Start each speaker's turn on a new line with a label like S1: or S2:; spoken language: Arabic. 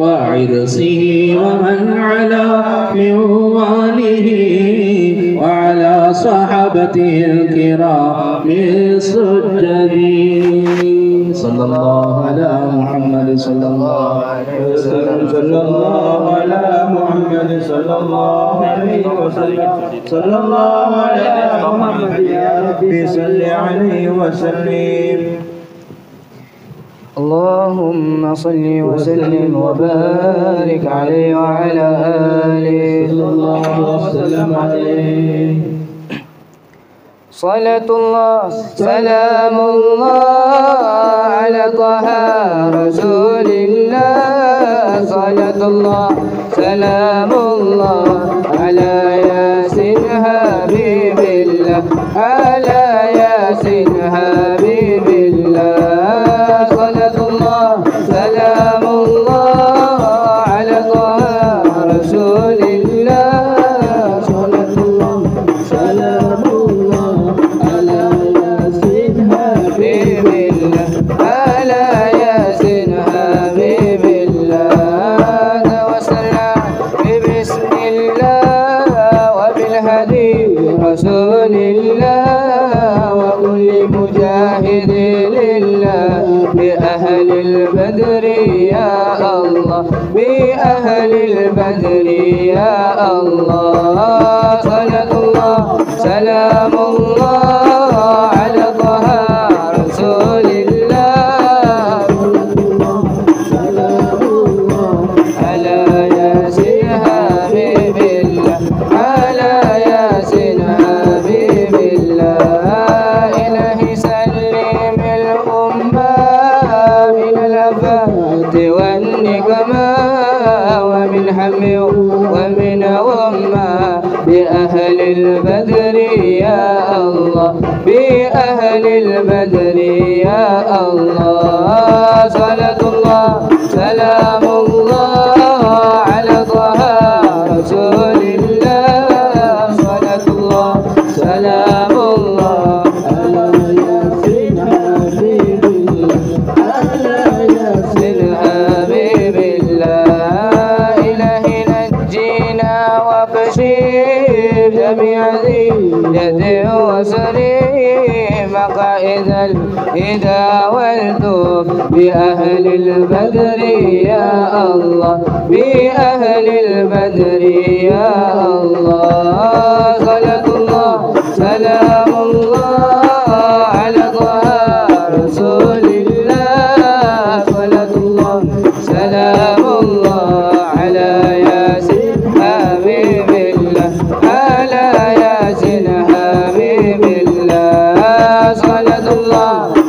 S1: وعرسه ومن على من وعلى صحابته الكرام السجدين. صلى الله على محمد صلى الله عليه وسلم. صلى الله على محمد صلى الله عليه وسلم. صلى الله على محمد يا ربي صل عليه وسلم.
S2: اللهم صل وسلم وبارك عليه وعلى آله.
S1: صلى الله وسلم عليه.
S2: صلاة الله سلام الله على طه رسول الله صلاة الله سلام الله على ياسين حبيب الله على رسول بأهل البدر يا الله بأهل البدر يا الله. والنقماء ومن غمة بأهل البدر يا الله. بأهل البدر يا الله. صلاة الله سلام الله على طه رسول الله. صلاة الله سلام بأهل البدر يا الله بأهل البدر يا الله. Allah,